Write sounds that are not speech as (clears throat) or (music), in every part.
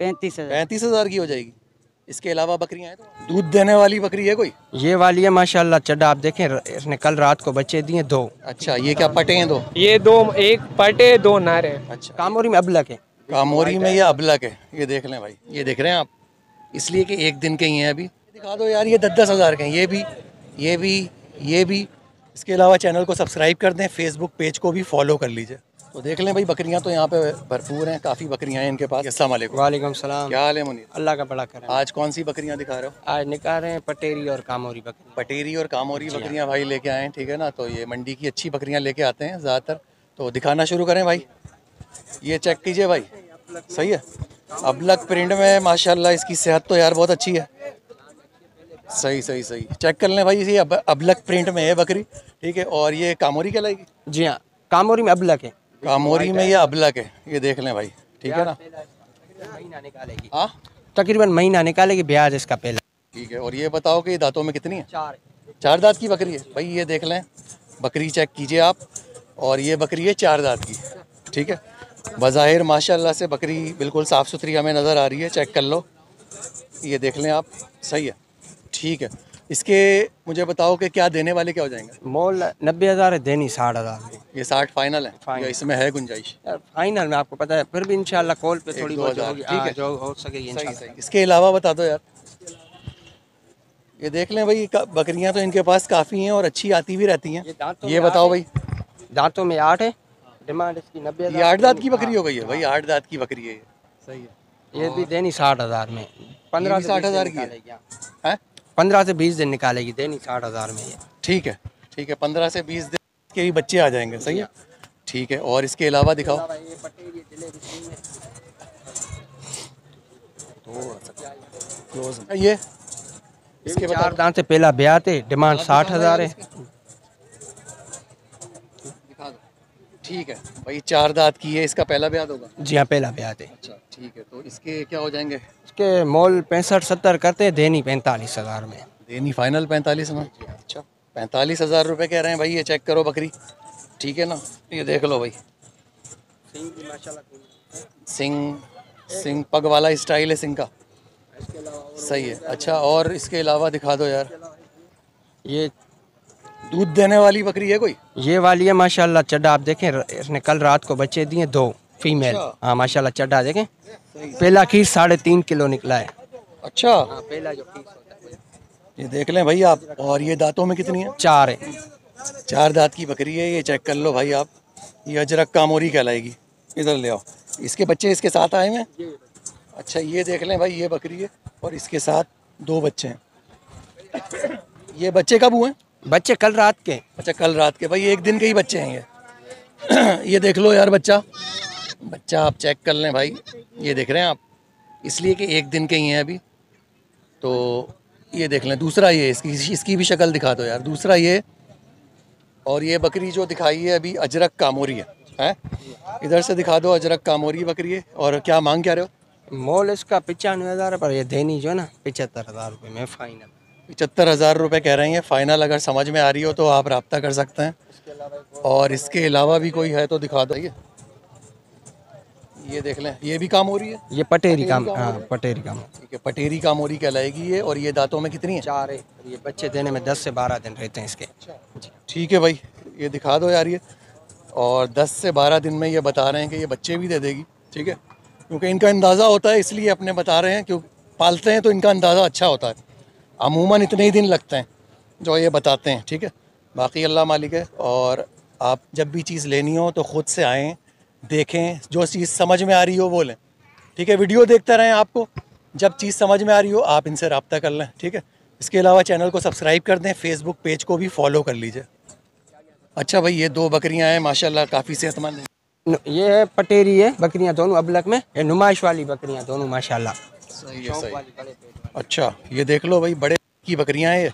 पैंतीस हज़ार। पैंतीस हज़ार की हो जाएगी। इसके अलावा बकरियाँ हैं तो दूध देने वाली बकरी है कोई? ये वाली है माशाल्लाह चड्डा आप देखें इसने कल रात को बच्चे दिए दो। अच्छा ये क्या पटे हैं दो? ये दो एक पटे दो नर। है अच्छा। कामोरी में अबलक है। कामोरी में ये अबलक है। ये देख लें भाई ये देख रहे हैं आप। इसलिए कि एक दिन के ही हैं अभी। दिखा दो यार ये दस दस हज़ार के हैं। ये भी ये भी ये भी। इसके अलावा चैनल को सब्सक्राइब कर दें फेसबुक पेज को भी फॉलो कर लीजिए। तो देख लें भाई बकरियाँ तो यहाँ पे भरपूर हैं काफ़ी बकरियाँ हैं इनके पास। अस्सलाम वालेकुम। वालेकुम सलाम। क्या हाल है मुनीर? अल्लाह का बड़ा करें आज कौन सी बकरियाँ दिखा रहे हो? आज निकाल रहे हैं पटेरी और कामोरी बकरी पटेरी और कामोरी बकरियाँ भाई लेके आए हैं ठीक है ना? तो ये मंडी की अच्छी बकरियाँ लेके आते हैं ज़्यादातर। तो दिखाना शुरू करें भाई। ये चेक कीजिए भाई। सही है? अबलक प्रिंट में माशाल्लाह इसकी सेहत तो यार बहुत अच्छी है। सही सही सही। चेक कर लें भाई ये अब, अबलक प्रिंट में है बकरी ठीक है? और ये कामोरी क्या कहलाएगी? जी हाँ। कामोरी में अबलक है। कामोरी में ये अबलक है ये देख लें भाई ठीक है ना? महीना निकालेगी। हाँ? तकरीबन महीना निकालेगी ब्याज इसका पहला। ठीक है और ये बताओ कि ये दांतों में कितनी है? चार। चार दांत की बकरी है? भाई ये देख लें बकरी चेक कीजिए आप और ये बकरी है चार दांत की ठीक है? बज़ाहिर माशाल्लाह से बकरी बिल्कुल साफ़ सुथरी हमें नज़र आ रही है चेक कर लो। ये देख लें आप सही है ठीक है। इसके मुझे बताओ कि क्या देने वाले क्या हो जाएँगे? मोल नब्बे हज़ार है देनी साठ हज़ार। ये साठ फाइनल है? फाइनल। या इसमें है गुंजाइश? फाइनल में आपको पता है फिर भी इंशाल्लाह कॉल पे थोड़ी बहुत होगी। ठीक हाँ, है। जो हो सकेगी इंशाल्लाह। सही। इसके अलावा बता दो यार। ये देख लें भाई बकरियाँ तो इनके पास काफ़ी हैं और अच्छी आती भी रहती हैं। ये ये बताओ भाई। दांतों में आठ है। डिमांड इसकी नब्बे ये आठ दांत की बकरी हो गई है भाई आठ दांत की बकरी है ये। सही है। ये भी देनी साठ हज़ार में। पंद्रह साठ से 60,000 बीस दिन की है? हाँ। हैं। पंद्रह से बीस दिन निकालेगी देनी साठ हज़ार में ये। ठीक है ठीक है पंद्रह से बीस दिन के भी बच्चे आ जाएँगे सही है? ठीक है और इसके अलावा दिखाओ। क्लोज ये इसके चार दांत से पहला ब्याह थे डिमांड साठ हज़ार है दिखा दो ठीक है। भाई चार दांत की है इसका पहला ब्याज होगा। जी हाँ पहला ब्याह थे अच्छा ठीक है तो इसके क्या हो जाएँगे? इसके मोल पैंसठ सत्तर करते हैं देनी पैंतालीस हज़ार में। देनी फाइनल पैंतालीस में अच्छा पैंतालीस हज़ार रुपये कह रहे हैं भाई ये चेक करो बकरी। ठीक है ना? ये देख लो भाई। सिंह सिंह पग वाला स्टाइल है सिंह का। सही है। अच्छा और इसके अलावा दिखा दो यार। ये दूध देने वाली बकरी है कोई? ये वाली है माशाल्लाह चड्डा आप देखें इसने कल रात को बच्चे दिए दो फीमेल अच्छा। हाँ माशाल्लाह चड्डा देखें। पहला खीर साढ़े तीन किलो निकला है। अच्छा। पहला जो खीर ये देख लें भाई आप और ये दांतों में कितनी है? चार है। चार दांत की बकरी है ये चेक कर लो भाई आप। ये अजरक कामोरी कहलाएगी। इधर ले आओ। इसके बच्चे इसके साथ आए हुए हैं? अच्छा ये देख लें भाई ये बकरी है और इसके साथ दो बच्चे हैं। ये बच्चे कब हुए? हैं बच्चे कल रात के अच्छा कल रात के, भाई एक दिन के ही बच्चे हैं ये। (clears throat) ये देख लो यार बच्चा। बच्चा आप चेक कर लें भाई। ये देख रहे हैं आप, इसलिए कि एक दिन के ही हैं अभी। तो ये देख लें, दूसरा ये, इसकी इसकी भी शक्ल दिखा दो यार। दूसरा ये, और ये बकरी जो दिखाई है अभी, अजरक कामोरी है। हैं? इधर से दिखा दो अजरक कामोरी बकरी है और क्या मांग क्या रहे हो? मोल इसका पचानवे हज़ार पर, ये देनी जो है ना, पचहत्तर हज़ार रुपये में फाइनल पचहत्तर हज़ार रुपये कह रहे हैं। फाइनल अगर समझ में आ रही हो तो आप रब्ता कर सकते हैं। और इसके अलावा भी कोई है तो दिखा दो। ये ये देख लें ये भी काम हो रही है? ये पटेरी काम हाँ पटेरी काम। ठीक है पटेरी काम हो रही कहलाएगी ये। और ये दांतों में कितनी है? चार है। ये बच्चे देने में दस से बारह दिन रहते हैं इसके। ठीक है भाई ये दिखा दो यार ये। और 10 से 12 दिन में ये बता रहे हैं कि ये बच्चे भी दे देगी। ठीक है? क्योंकि इनका अंदाज़ा होता है इसलिए अपने बता रहे हैं क्यों पालते हैं तो इनका अंदाज़ा अच्छा होता है। अमूमन इतने ही दिन लगते हैं जो ये बताते हैं ठीक है? बाकी अल्लाह मालिक है और आप जब भी चीज़ लेनी हो तो ख़ुद से आएँ देखें जो चीज़ समझ में आ रही हो वो लें ठीक है? वीडियो देखते रहें आपको जब चीज़ समझ में आ रही हो आप इनसे रब्ता कर लें ठीक है? इसके अलावा चैनल को सब्सक्राइब कर दें फेसबुक पेज को भी फॉलो कर लीजिए। अच्छा भाई ये दो बकरियाँ हैं माशाल्लाह काफ़ी सेहतमंद हैं। ये है पटेरी है बकरियाँ दोनों अबलक में ये नुमाइश वाली बकरियाँ दोनों माशाल्लाह। सही है सही अच्छा ये देख लो भाई बड़े की बकरियाँ हैं ये।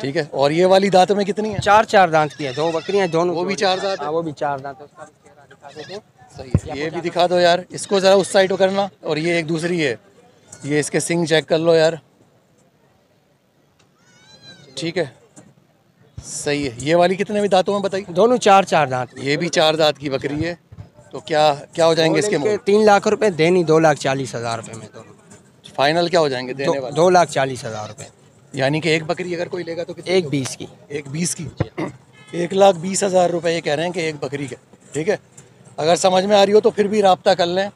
ठीक है और ये वाली दांत में कितनी है? चार चार दांत की है दो बकरियाँ दोनों वो भी चार दांत है? हाँ। वो भी चार दांत है हैं सही है ये भी दिखा दो यार। इसको ज़रा उस साइड करना और ये एक दूसरी है। ये इसके सिंग चेक कर लो यार। ठीक है सही है। ये वाली कितने भी दांतों में बताई? दोनों चार चार दांत। ये भी चार दांत की बकरी है। तो क्या क्या हो जाएँगे इसके तीन लाख रुपए देनी दो लाख चालीस हज़ार रुपए में दोनों फाइनल क्या हो जाएँगे? देने दो, वाले। दो लाख चालीस हज़ार रुपए। यानी कि एक बकरी अगर कोई लेगा तो कितने एक बीस की। एक बीस की? एक लाख बीस हज़ार रुपये ये कह रहे हैं कि एक बकरी के। ठीक है? अगर समझ में आ रही हो तो फिर भी रबता कर लें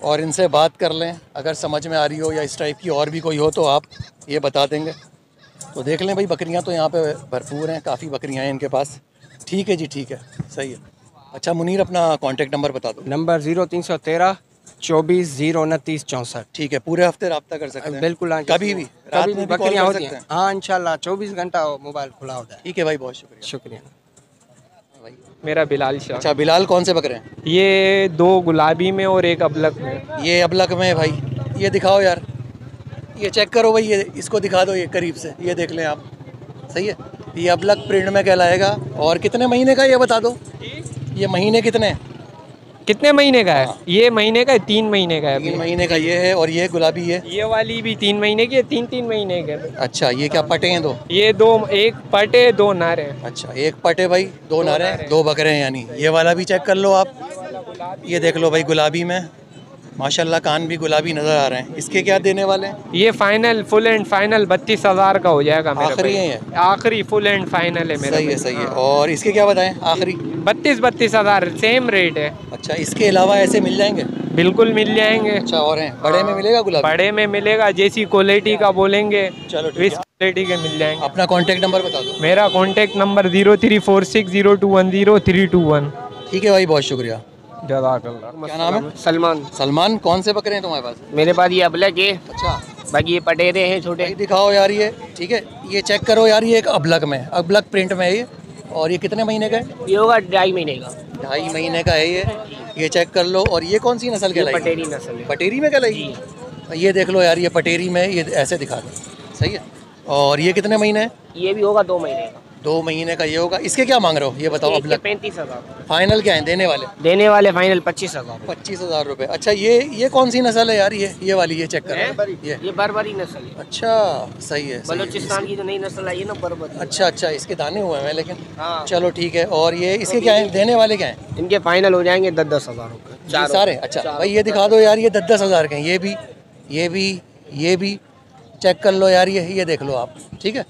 और इनसे बात कर लें। अगर समझ में आ रही हो या इस टाइप की और भी कोई हो तो आप ये बता देंगे। तो देख लें भाई बकरियाँ तो यहाँ पे भरपूर हैं काफ़ी बकरियाँ हैं इनके पास। ठीक है जी ठीक है। सही है। अच्छा मुनीर अपना कॉन्टेक्ट नंबर बता दो। नंबर ज़ीरो तीन सौ तेरह चौबीस ज़ीरो उनतीस चौंसठ। ठीक है पूरे हफ़्ते रब्ता कर सकते हैं। बिल्कुल हाँ, कभी भी रात में बकरियाँ होती सकते हैं। हैं इंशाल्लाह चौबीस घंटा मोबाइल खुला होता है। ठीक है भाई बहुत शुक्रिया। शुक्रिया। भाई मेरा बिलाल शाह। अच्छा बिलाल कौन से बकरे हैं? ये दो गुलाबी में और एक अबलक में। ये अबलक में है भाई। ये दिखाओ यार। ये चेक करो भाई ये इसको दिखा दो ये करीब से। ये देख लें आप। सही है? ये अबलक प्रिंट में कहलाएगा। और कितने महीने का ये बता दो? ये महीने कितने हैं? कितने महीने का है? ये महीने का है तीन महीने का है तीन महीने का ये है और ये गुलाबी है। ये वाली भी तीन महीने की है तीन तीन महीने के अच्छा ये क्या पटे हैं दो? ये दो एक पटे दो नारे अच्छा एक पटे भाई दो नारे हैं, दो बकरे हैं यानी। ये वाला भी चेक कर लो आप। ये देख लो भाई गुलाबी में। माशाल्लाह कान भी गुलाबी नज़र आ रहे हैं। इसके क्या देने वाले हैं? ये फाइनल फुल एंड फाइनल बत्तीस हज़ार का हो जाएगा आखिरी है आखिरी फुल एंड फाइनल है मेरा सही है सही है। और इसके क्या बताएँ? आखिरी? बत्तीस बत्तीस हज़ार सेम रेट है। अच्छा इसके अलावा ऐसे मिल जाएँगे? बिल्कुल मिल जाएँगे। अच्छा और हैं? बड़े में मिलेगा गुलाबी? बड़े में मिलेगा जैसी क्वालिटी का बोलेंगे चलो इस क्वालिटी के मिल जाएँगे। अपना कॉन्टेक्ट नंबर बता दो। मेरा contact number zero three four six zero two one zero three two one ठीक है भाई बहुत शुक्रिया। जजाकल्ला क्या नाम है? सलमान। सलमान कौन से बकरे हैं तुम्हारे पास? मेरे पास ये अबलक है। अच्छा। बाकी ये पटेरे हैं छोटे। दिखाओ यार ये। ठीक है ये चेक करो यार ये एक अबलक में अबलक प्रिंट में है ये। और ये कितने महीने का है? ये होगा ढाई महीने का। ढाई महीने का है ये। ये चेक कर लो। और ये कौन सी नस्ल ये कहलाएगी पटेरी नस्ल पटेरी में कहलाएगी ये देख लो यार ये पटेरी में ये ऐसे दिखा दो। सही है? और ये कितने महीने है? ये भी होगा दो महीने का। दो महीने का ये होगा। इसके क्या मांग रहे हो? ये बताओ अबलक पैंतीस हज़ार। फाइनल क्या है? देने वाले? देने वाले फाइनल पच्चीस हज़ार। पच्चीस हज़ार रुपये अच्छा ये ये कौन सी नस्ल है यार? ये ये वाली ये चेक करो ये। ये बरबरी नस्ल है। अच्छा सही है। बलूचिस्तान की जो नई नस्ल आई है ना बरबरी। अच्छा अच्छा इसके दाने हुए हैं लेकिन। हाँ। चलो ठीक है। और ये इसके क्या है? देने वाले क्या हैं? इनके फाइनल हो जाएँगे दस दस हज़ार सारे? अच्छा भाई ये दिखा दो यार ये दस दस हज़ार के हैं। ये भी ये भी ये भी। चेक कर लो यार ये ये देख लो आप। ठीक है?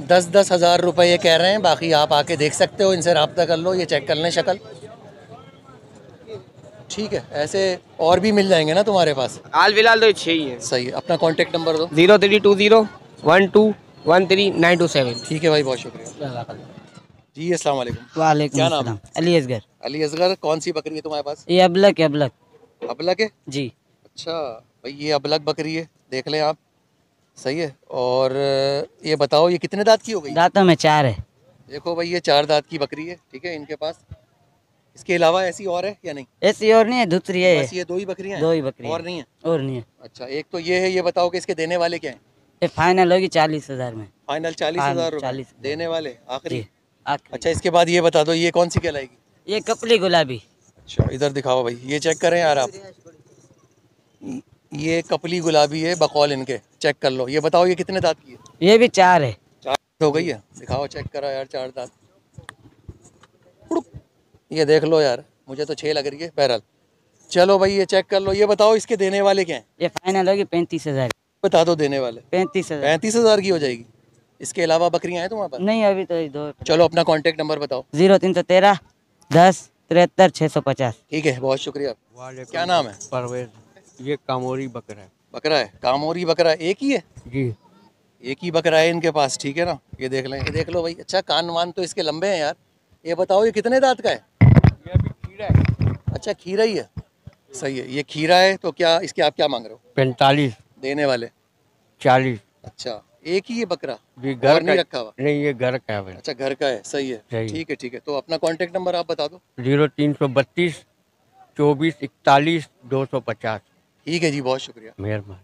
दस दस हज़ार रुपये ये कह रहे हैं बाकी आप आके देख सकते हो इनसे रब्ता कर लो ये चेक कर लें शक्ल। ठीक है ऐसे और भी मिल जाएँगे ना तुम्हारे पास? हाल फ़िलहाल तो छः ही है। सही है अपना कॉन्टेक्ट नंबर दो। Zero three two zero one two one three nine two seven. ठीक है भाई बहुत शुक्रिया। जी अस्सलाम वालेकुम। वालेकुम क्या नाम? अली असगर अली असगर कौन सी बकरी है तुम्हारे पास? ये अबलक है अबलक। अबलक है? जी। अच्छा भाई ये अबलक बकरी है देख लें आप। सही है। और ये बताओ ये कितने दांत की हो गई? दांतों में चार है। देखो भाई ये चार दांत की बकरी है ठीक है इनके पास। इसके अलावा ऐसी और है या नहीं? ऐसी और नहीं है दूसरी है। बस ये दो ही बकरियाँ हैं। दो ही बकरी और नहीं है? और नहीं है। अच्छा एक तो ये है ये बताओ कि इसके देने वाले क्या है? ये फाइनल होगी चालीस हज़ार में। फाइनल चालीस हज़ार 40,000 देने वाले आखिरी। अच्छा इसके बाद ये बता दो ये कौन सी कहलाएगी? ये कपली गुलाबी। अच्छा इधर दिखाओ भाई ये चेक करें यार आप। ये कपली गुलाबी है बकौल इनके। चेक कर लो। ये बताओ ये कितने दांत की है? ये भी चार है। चार हो गई है? दिखाओ चेक करो यार चार दांत। ये देख लो यार मुझे तो छः लग रही है बहरहाल। चलो भाई ये चेक कर लो। ये बताओ इसके देने वाले क्या हैं? ये फाइनल होगी पैंतीस हज़ार। बता दो देने वाले। पैंतीस हज़ार। पैंतीस हज़ार की हो जाएगी। इसके अलावा बकरियाँ हैं तुम्हारे पास? नहीं अभी तो दो। चलो अपना कांटेक्ट नंबर बताओ। ज़ीरो तीन सौ तेरह दस तिहत्तर छः सौ पचास। ठीक है बहुत शुक्रिया। क्या नाम है? परवेज। ये कामोरी बकरा है। बकरा है कामोरी बकरा एक ही है? जी। एक ही बकरा है इनके पास ठीक है ना? ये देख लें ये देख लो भाई अच्छा कान वान तो इसके लंबे हैं यार। ये बताओ ये कितने दांत का है? ये अभी खीरा है। अच्छा खीरा ही है। सही है ये खीरा है तो क्या इसके आप क्या मांग रहे हो? पैंतालीस। देने वाले? चालीस। अच्छा एक ही है बकरा? भी और नहीं रखा हुआ? नहीं ये घर का है अच्छा घर का है सही है। ठीक है ठीक है तो अपना कॉन्टेक्ट नंबर आप बता दो। ज़ीरो तीन सौ बत्तीस चौबीस इकतालीस दो सौ पचास। ठीक है जी बहुत शुक्रिया। मेहरबान।